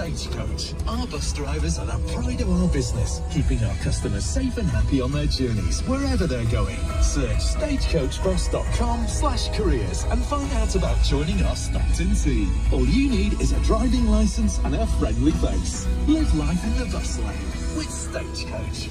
Stagecoach. Our bus drivers are the pride of our business, keeping our customers safe and happy on their journeys, wherever they're going. Search stagecoachbus.com slash careers and find out about joining our Stockton team. All you need is a driving licence and a friendly face. Live life in the bus lane with Stagecoach.